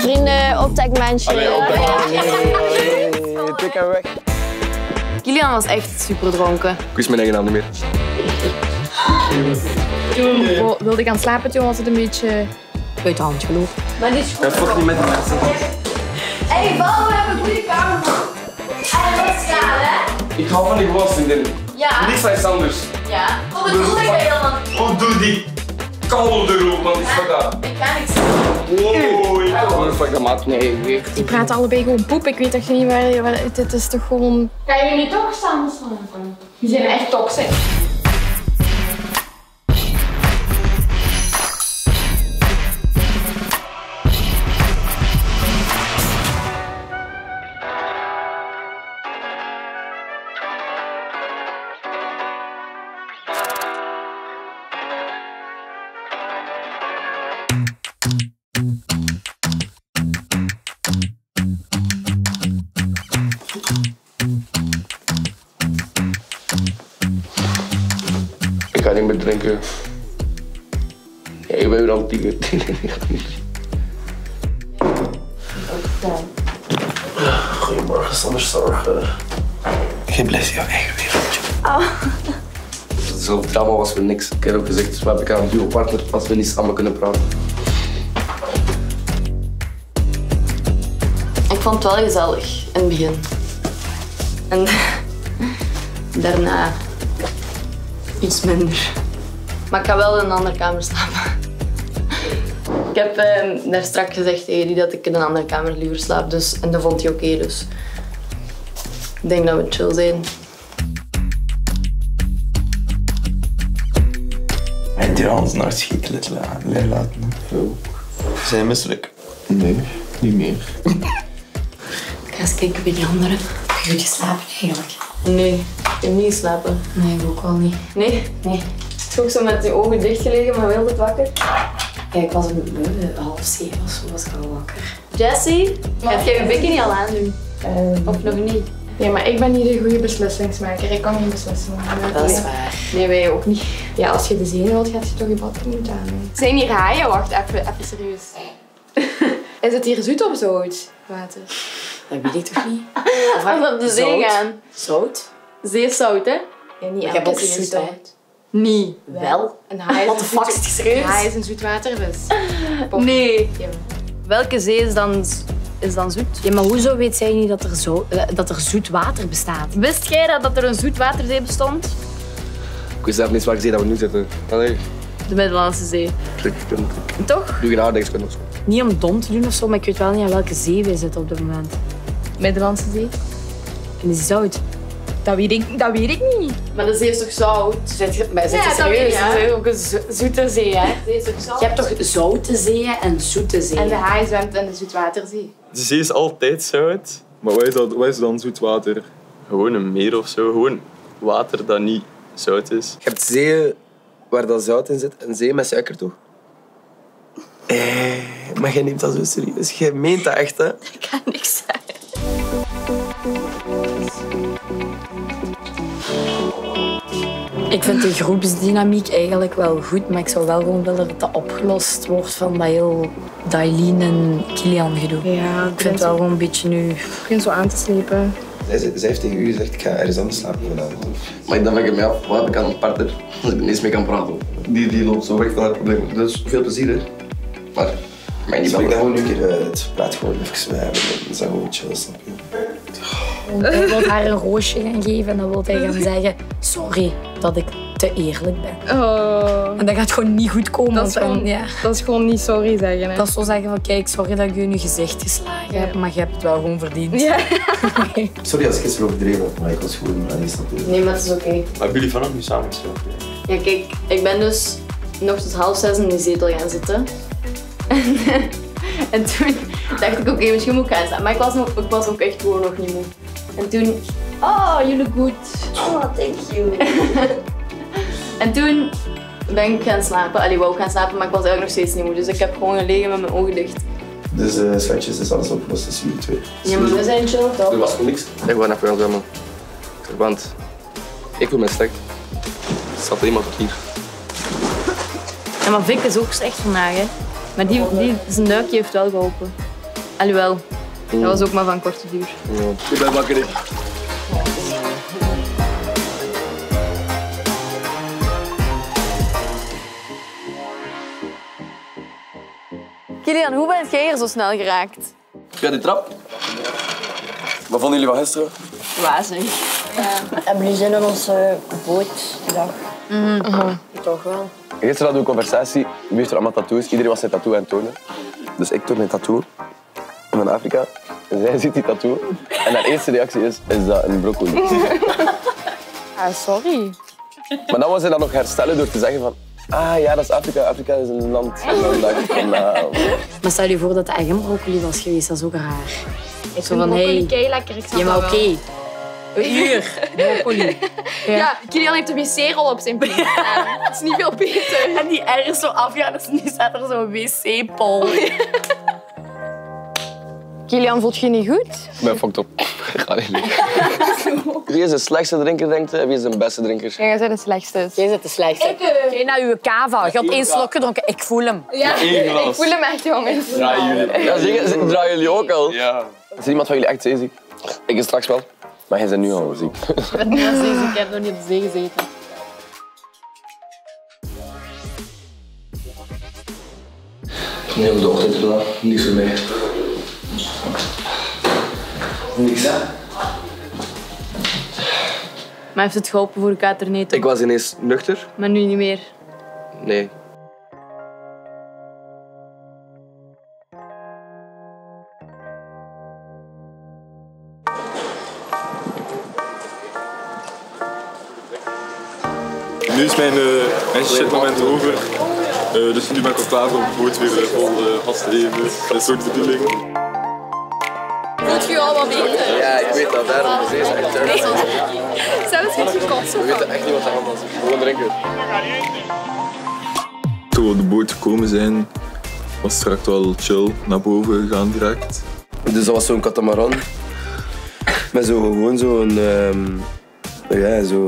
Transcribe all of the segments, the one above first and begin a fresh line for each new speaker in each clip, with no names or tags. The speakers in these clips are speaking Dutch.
Vrienden, optekmensje.
Tik hem weg.
Kilian was echt super dronken.
Ik wist mijn eigen naam niet meer.
Toen wilde ik gaan slapen, toen was het een beetje uit de hand gelopen.
Maar dit is
Ik vocht niet met die mensen.
Hé, Val, we hebben een goede kamer. Hij wil staan, hè?
Ik hou van die gewasvriendin.
Ja.
Niks iets anders.
Ja. Wat bedoel ik bij dan?
Wat doe die koude roep, man. Ik fuck dat.
Ik kan niks.
Wow, Nee, nee.
Die praten allebei gewoon poep. Ik weet toch niet waar, waar het is toch gewoon...
Kan je niet toch samen slapen? Die zijn echt toxic.
Ik ga niet meer drinken. Ja, ik ben weer al tien. Goedemorgen, zonder zorgen. Je blijft jouw eigen wereldje. Zo'n drama was voor niks. Ik heb ook gezegd, we hebben elkaar een duo partner als we niet samen kunnen praten.
Ik vond het wel gezellig in het begin. En daarna iets minder. Maar ik ga wel in een andere kamer slapen. Ik heb eh, daar straks gezegd tegen die dat ik in een andere kamer liever slaap. Dus, en dat vond hij oké. dus ik denk dat we chill zijn.
En die ons naar schieten laten. laten. Zijn misselijk?
Nee, niet meer.
Ik ga eens kijken bij die andere.
Heb je geslapen eigenlijk?
Nee, ik heb niet geslapen.
Nee, ik ook wel niet.
Nee?
Nee.
Toch zo met je ogen dicht gelegen, maar wel het wakker.
Ja, ik was een half zeven of zo was ik al wakker.
Jessie, gaat jij je bikini al aandoen?
Ehm,
Of nog niet?
Ja, maar ik ben niet de goede beslissingsmaker. Ik kan geen beslissingen maken.
Dat is waar.
Nee, wij ook niet.
Ja, als je de zin wilt, gaat je toch je moeten aan. Zijn hier haaien? Wacht, even, even serieus. is het hier zoet of zout? Water.
Dat weet ik toch niet? Of
Als we op de zee
zout?
gaan.
Zout?
Zeezout, hè?
Ja, niet
Ik heb ook
zee
zoet.
Nee.
Wel.
Een haai een
the fuck is het serieus?
Een haai is een zoetwatervis. Pop.
Nee.
Ja.
Welke zee is dan, is dan zoet?
Ja, maar hoezo weet zij niet dat er, zo, eh, dat er zoet water bestaat?
Wist jij dat, dat er een zoetwaterzee bestond?
Ik wist zelf niet waar gezien dat we nu zitten. Allee,
De Middellandse Zee. Toch?
doe geen nadenkskunde of zo.
Niet om dom te doen of zo, maar ik weet wel niet aan welke zee we zitten op dit moment.
Middellandse Zee?
En is die zout?
Dat weet ik, dat weet ik niet.
Maar de zee is toch zout?
Zit je, maar zit je
Ja, dat weet
serieus?
ik,
ook een zo- zoete zee, hè?
De zee is toch zout?
Je hebt toch zoute zeeën en zoete zeeën?
En de haai zwemt in de zoetwaterzee.
De zee is altijd zout. Maar wat is, dat, wat is dan zoet water? Gewoon een meer of zo. Gewoon water dat niet zout is.
Je hebt zeeën waar dat zout in zit en zeeën met suiker, toch? Eh, maar jij neemt dat zo serieus. Jij meent dat echt, hè?
Ik kan niks zeggen. Ik vind de groepsdynamiek eigenlijk wel goed, maar ik zou wel gewoon willen dat dat opgelost wordt van dat heel Dailin en Kilian gedoe.
Ja,
Ik vind het wel gewoon een beetje nu...
Ik begin zo aan te slepen.
Zij, zij heeft tegen u gezegd, ik ga ergens anders slapen vanavond.
Maar dan vraag ik me af, wat heb ik aan een partner als ik er niets mee kan praten? Die, die loopt zo weg van het probleem. Dus veel plezier, hè. Maar, mij niet
Spreek gewoon een keer uit. Praat gewoon even met hem. Dan is dat gewoon chill, snap je?
Hij wil haar een roosje gaan geven en dan wil hij gaan zeggen... Sorry dat ik te eerlijk ben.
Oh.
En dat gaat gewoon niet goed komen.
Dat is gewoon,
ja.
dat is gewoon niet sorry zeggen. Hè.
Dat is zo zeggen van, kijk, sorry dat ik je in je gezicht geslagen heb, maar je hebt het wel gewoon verdiend.
Ja.
Sorry als ik gisteren overdreven heb, maar ik was gewoon... Snap je?
Nee, maar het is oké.
Maar hebben jullie vanaf nu samen?
Ja, kijk, ik ben dus nog tot half zes in die zetel gaan zitten. en toen dacht ik, oké, misschien moet ik gaan staan. Maar ik was, nog, ik was ook echt gewoon nog niet moe. En toen, oh, you look good.
Oh, thank you.
En toen ben ik gaan slapen. Allee, wou ik gaan slapen, maar ik was eigenlijk nog steeds niet moe. Dus ik heb gewoon gelegen met mijn ogen dicht.
Dus uh, schatjes, is alles opgelost tussen jullie twee.
Ja, maar we zijn chill, toch?
Er was gewoon niks. Ik wou zwemmen. Ik zeg, Want ik wil mijn stek. Er er iemand op hier.
Ja, maar Vic is ook slecht vandaag, hè. Maar die, die, zijn duikje heeft wel geholpen. Alhoewel, dat was ook maar van korte duur.
Ik ben wakker.
Kilian, hoe ben jij hier zo snel geraakt?
Via de trap. Wat vonden jullie van gisteren?
Wazig.
Hebben jullie zin in onze bootdag? Toch wel.
Gisteren hadden we een conversatie. Wie heeft er allemaal tattoos? Iedereen was zijn tattoo aan het tonen. Dus ik toon mijn tattoo van Afrika. En zij ziet die tattoo. En haar eerste reactie is, is dat een broccoli?
Ah, sorry.
Maar dan was hij dan nog herstellen door te zeggen van... Ah ja, dat is Afrika. Afrika is een land. Ik.
Maar stel je voor dat het eigen broccoli was geweest, dat is ook raar.
Ik
Zo van, hey,
kei lekker. Ik snap
ja, maar
dat
oké.
wel.
Een uur broccoli.
Ja, Kilian heeft een wc-rol op zijn plek staan. Het is niet veel beter.
En die ergens zo afgaan, dus nu staat er zo'n wc-pol.
Kilian, voelt je niet goed?
Ik ben fucked op. Ik ga niet liggen. Wie is de slechtste drinker, denkt hij? Wie is de beste drinker?
Ja, jij bent de slechtste.
Jij zit de slechtste. Jij naar uw kava. Je had één slok gedronken. Ik voel hem.
Ja, ik voel hem echt, jongens.
Ja, zeker. Draaien jullie ook al?
Ja.
Is er iemand van jullie echt zeeziek? Ik is straks wel. Maar jij bent nu al ziek.
Ik ben niet aan zee, ik heb nog niet op de zee gezeten.
Nee, op de ochtend. Niks voor mij. Niks, hè?
Maar heeft het geholpen voor elkaar er niet
Ik was ineens nuchter.
Maar nu niet meer.
Nee.
Nu is mijn, uh, mijn shitmoment over. Eh, dus nu ben ik al klaar om de boot weer eh, vol uh, vast te nemen. Dat is ook de bedoeling.
Al wat beter?
Ja, ik weet dat daarom. De zee is echt turf.
Zelfs niet gekotst.
We weten echt niet wat er allemaal is. Gewoon drinken.
Toen we op de boot gekomen zijn, was het direct wel chill naar boven gegaan direct.
Dus dat was zo'n katamaran. Met zo gewoon zo'n... ehm ja, zo...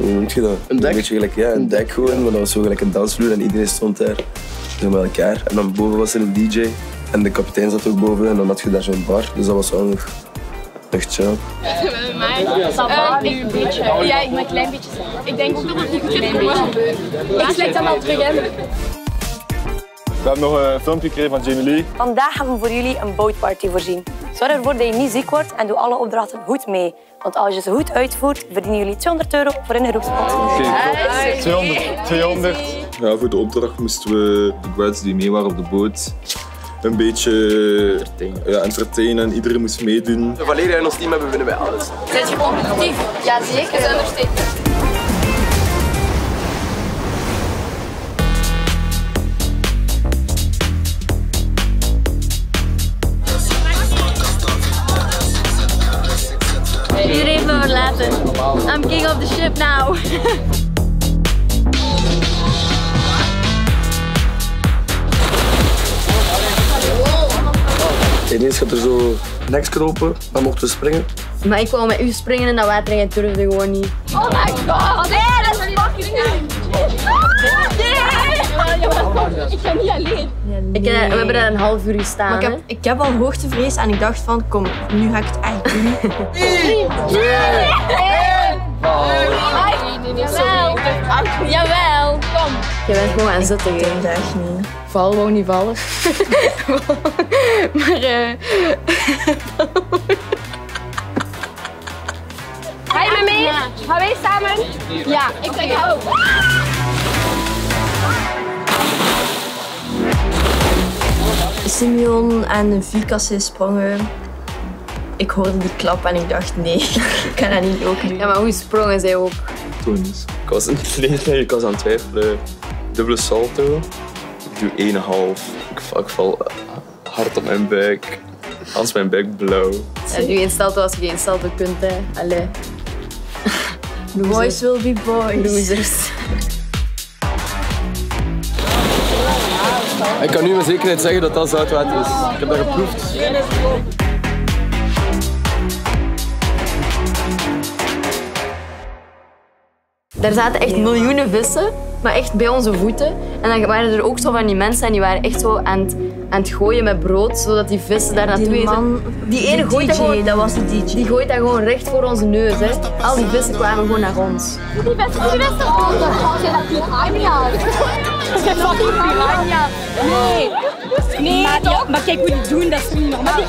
Hoe noem je dat?
Een dek?
Een beetje gelijk, ja, een dek gewoon. Maar dat was zo gelijk een dansvloer en iedereen stond daar. Zo met elkaar. En dan boven was er een DJ. En de kapitein zat ook boven en dan had je daar zo'n bar. Dus dat was wel nog echt chill.
een beetje. Ja, ik ben een klein beetje. Ik denk ook dat het niet goed is Ik sluit dat wel terug in.
We hebben nog een filmpje gekregen van Jamie Lee.
Vandaag hebben we voor jullie een bootparty voorzien. Zorg ervoor dat je niet ziek wordt en doe alle opdrachten goed mee. Want als je ze goed uitvoert, verdienen jullie 200 euro voor de groepspot.
Oké, top. 200. 200. Ja, voor de opdracht moesten we de guides die mee waren op de boot een beetje ja, entertainen en iedereen moest meedoen.
Valeria en ons team hebben winnen bij alles.
Zet je competitief? Ja, zeker. Zonder steek.
Iedereen me verlaten. I'm king of the ship now.
Ineens gaat er zo niks kropen, dan mochten we springen.
Maar ik wou met u springen in dat water en jij durfde gewoon niet.
Oh my god! Nee, dat is fucking Nee! Ik ga niet alleen.
Ik, eh, we hebben daar een half uur gestaan.
Maar ik, heb, ik heb al hoogtevrees en ik dacht van, kom, nu ga ik het echt doen.
Jawel! Jawel!
Je bent gewoon aan zitten.
echt niet.
Val wou niet vallen. maar eh,
Ga je met mee? Gaan wij samen? Ja, ik denk ook.
Simeon en Vikas sprongen. Ik hoorde die klap en ik dacht, nee, ik kan dat niet ook nu.
ja, maar hoe sprongen zij ook?
Toen is. Ik was, nee, ik was aan het twijfelen. Dubbele salto. Ik doe 1,5. Ik, val- ik val hard op mijn buik. Als mijn buik blauw.
Ja, nu geen salto als je geen salto kunt. Hè. Allee.
Boys will be boys.
Losers.
Ik kan nu met zekerheid zeggen dat dat zoutwater is. Ik heb dat geproefd.
Daar zaten echt miljoenen vissen. Maar echt bij onze voeten. En dan waren er ook zo van die mensen en die waren echt zo aan het, aan het gooien met brood, zodat die vissen daar naartoe
Die man,
Die ene gooit dat gewoon,
dat was de DJ.
die gooit dat gewoon recht voor onze neus. Hè. Al die vissen kwamen gewoon naar ons.
Die beste, die beste. Oh, dat zijn dat piranha's. Dat zijn fucking piranha's. Nee. Nee, maar, ja, maar kijk hoe die doen, dat is niet normaal.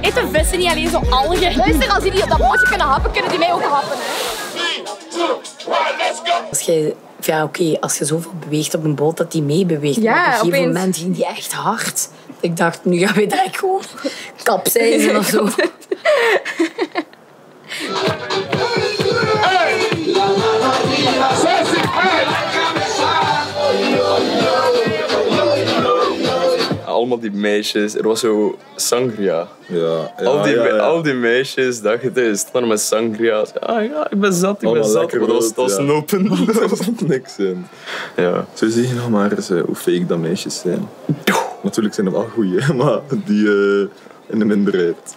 Eten vissen niet alleen zo algen. Luister, als die niet op dat bootje kunnen happen, kunnen die mij ook happen. Hè.
Als je, ja, oké, als je zoveel beweegt op een boot, dat die meebeweegt.
Ja,
maar op een gegeven
opeens.
moment ging die echt hard. Ik dacht, nu gaan we direct gewoon kapseizen of zo.
Die meisjes. Er was zo sangria.
Ja, ja,
al, die,
ja, ja.
al die meisjes dachten, stonden met sangria. Ah ja, ik ben zat, ik ben
Allemaal
zat. Maar dat was,
ja.
nopen.
Daar zat niks in.
Ja.
Zo zie je nog maar eens eh, hoe fake dat meisjes zijn. Natuurlijk zijn er wel goeie, maar die eh, in de minderheid.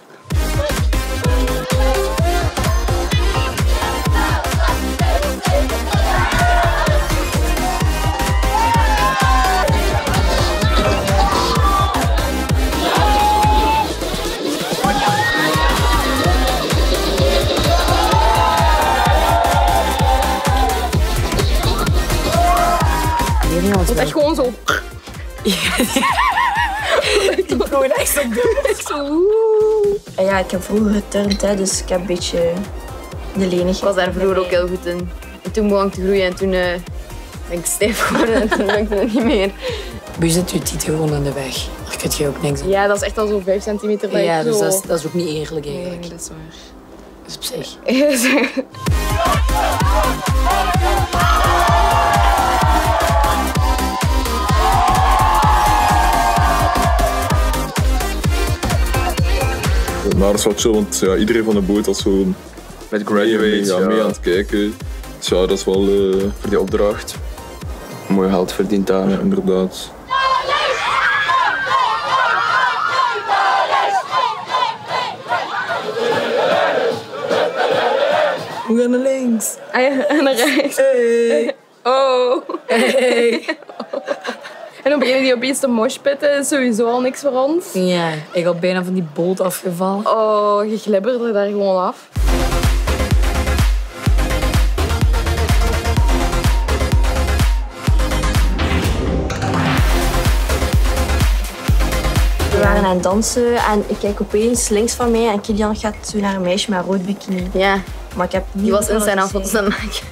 Zo
En ja, ik heb vroeger geturnd, hè, dus ik heb een beetje de lenigheid.
Ik was daar vroeger ook heel goed in. En toen begon ik te groeien en toen eh, ben ik stijf geworden en toen lukte het niet meer.
Nu zit je titel gewoon aan de weg. Daar kun je ook niks aan.
Ja, dat is echt al zo 5 centimeter bij.
Ja, dus dat is, dat is ook niet eerlijk eigenlijk.
Nee, dat is waar.
Dus op zich.
Maar dat is wel chill, want ja, iedereen van de boot was zo
Met
mee,
graduates,
ja,
ja,
mee aan het kijken. Dus ja, dat is wel... eh,
voor die opdracht. Mooi geld verdiend daar.
ja, inderdaad.
We gaan naar links.
Ah ja, naar rechts. Oh. En dan beginnen die opeens te moshpitten. is sowieso al niks voor ons.
Ja, ik had bijna van die boot afgevallen.
Oh, je glibberde daar gewoon af.
We waren aan het dansen en ik kijk opeens links van mij en Kilian gaat zo naar een meisje met een rood bikini.
Ja,
Maar ik heb niet
die was Instagram
gezien.
foto's aan het maken.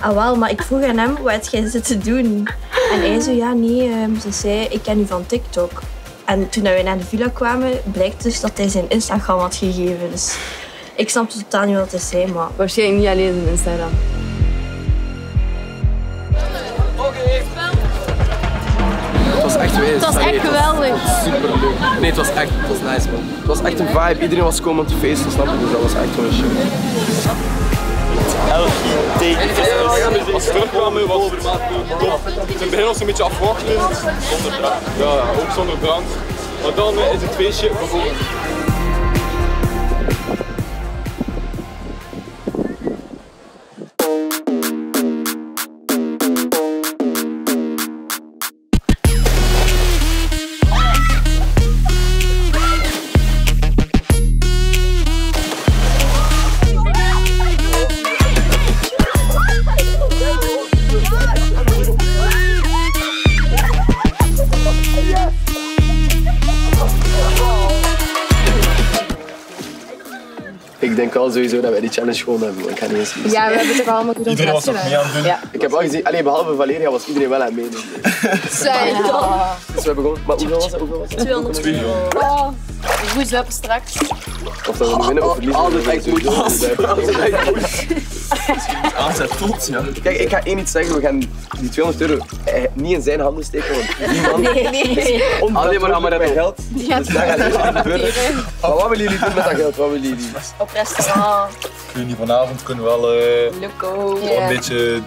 Ah wel, maar ik vroeg aan hem, wat jij zitten doen? En hij zo, ja nee, ehm, ze zei, ik ken u van TikTok. En toen wij naar de villa kwamen, blijkt dus dat hij zijn Instagram had gegeven. Dus ik snap totaal niet wat hij zei, maar...
Waarschijnlijk niet alleen in Instagram.
Het was echt geweest.
Dat was echt geweldig.
Super leuk. Nee, het was echt het was nice man. Het was echt een vibe. Iedereen was komen om te feesten, snap je? Dus dat was echt gewoon chill.
Als we terugkwamen was het top. In het begin was een beetje afwachtend. Zonder drank. Ja, ook zonder drank. Maar dan eh, is het feestje begonnen.
Ik denk al sowieso dat wij die challenge gewoon hebben. Ik ga niet eens
Ja, we hebben toch allemaal goed
Iedereen was mee aan het doen.
Ja.
Ik heb wel gezien, alleen behalve Valeria was iedereen wel aan het meedoen.
Zij.
Dus we hebben gewoon, maar hoeveel was het? Hoeveel was het?
200 euro.
Oh, goed zweppen straks.
Of dat we nu winnen of verliezen. Altijd echt goed.
Aanzet tot, ja.
Kijk, ik ga één iets zeggen. We gaan die 200 euro eh, niet in zijn handen steken. Want die man
Nee, nee.
Alleen maar aan maar hebben geld. Dus dat gaat niet gebeuren. Maar wat willen jullie doen met dat geld? Wat willen jullie?
Op restaurant.
Niet, vanavond kunnen we wel eh,
Loco.
een beetje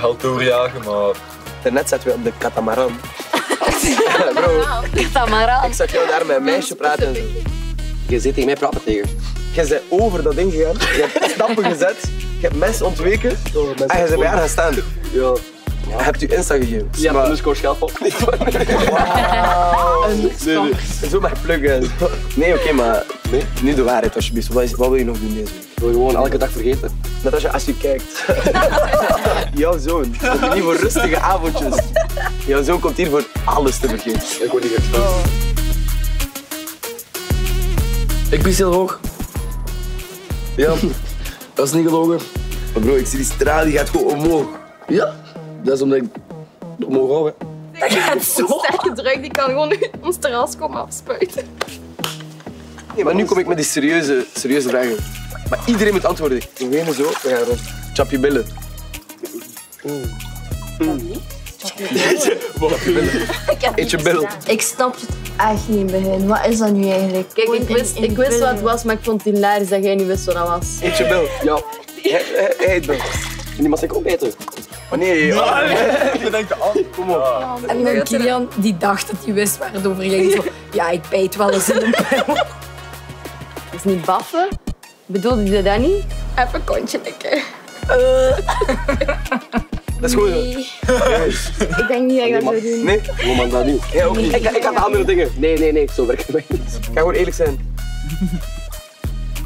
geld doorjagen, maar
Daarnet zaten we op de katamaran. Bro,
Tamara.
ik zag jou daar met een meisje praten. Je zit tegen mij praten tegen. Je bent over dat ding gegaan. Je hebt stappen gezet. Je hebt mensen ontweken. En je bent bij haar gaan staan. Ja. Hebt je Insta gegeven.
Ja,
maar...
underscore schelpel.
Nee, nee. En zo je pluggen. Nee, oké, maar nee? nu de waarheid alsjeblieft. Wat, is, wat wil je nog doen deze week?
Ik wil gewoon elke dag vergeten.
Net als je, als je kijkt. Jouw zoon komt niet voor rustige avondjes. Jouw zoon komt hier voor alles te vergeten.
Ik word niet gespeeld.
Ik ben heel hoog. Ja, dat is niet gelogen. Maar bro, ik zie die straal, die gaat gewoon omhoog. Ja, dat is omdat ik omhoog hou. hè.
Dat gaat zo sterke druk, die kan gewoon ons terras komen afspuiten.
Nee, maar nu kom ik met die serieuze, serieuze vragen. Maar iedereen moet antwoorden. Nog één zo, dan ga je rond. Chap je billen. Eet je billen.
Ik snap het echt niet bij hen. Wat is dat nu eigenlijk?
Kijk, ik wist, ik wist wat het was, maar ik vond het hilarisch dat jij niet wist wat dat was.
Eet je bil. Ja. Hij eet bil.
Niemand zegt opeten.
Maar nee, ah,
Je denkt, oh, kom op.
En dan Kilian, die dacht dat hij wist waar het over ging. Zo, ja, ik bijt wel eens in een pijl.
Dat is niet baffen. Bedoelde je dat niet?
Even kontje likken.
dat is goed. zo.
Ik denk niet dat ik dat zou doen.
Nee?
Dat niet.
Jij ook niet. Ik, ik had andere dingen. Nee, nee, nee. Zo werkt het niet. Ik ga gewoon eerlijk zijn.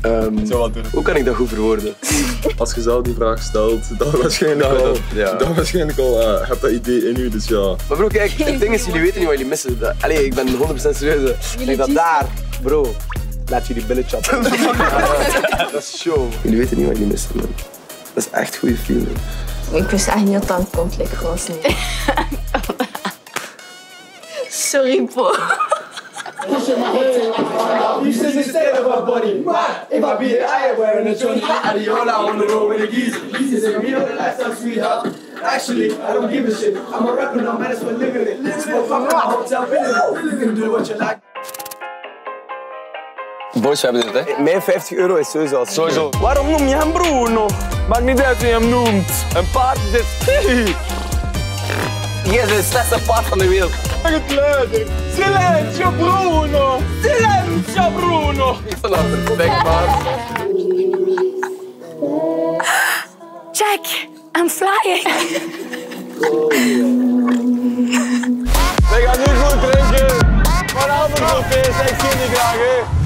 Ehm,
Zo wat doen.
hoe kan ik dat goed verwoorden?
Als je zelf die vraag stelt, dan waarschijnlijk al,
Ja.
dan waarschijnlijk al eh, heb dat idee in u, dus ja.
Maar bro, kijk, het ding is, jullie weten niet wat jullie missen. Allee, ik ben 100% serieus. Ik denk dat daar, bro, laat jullie billen chappen. dat is show. Jullie weten niet wat jullie missen, man. Dat is echt goede feeling.
Ik wist echt niet dat dat een conflict was. Nee. Sorry, Po.
Actually, I don't give a shit. I'm a rapper, no matter what living it. Let's go fuck my hotel billing. Do what you like.
Boys, we hebben dit, hè?
Mijn 50 euro is sowieso al
Sowieso. Waarom noem je hem Bruno? Maakt niet uit wie je hem noemt. Een paard is dit. Hier is de slechtste paard van de wereld. Het luider. Silenzio Bruno. Silenzio Bruno. Ik vond dat perfect, paard.
Check, I'm flying.
We gaan nu goed drinken. Vanavond op feest, ik zie niet graag, hè.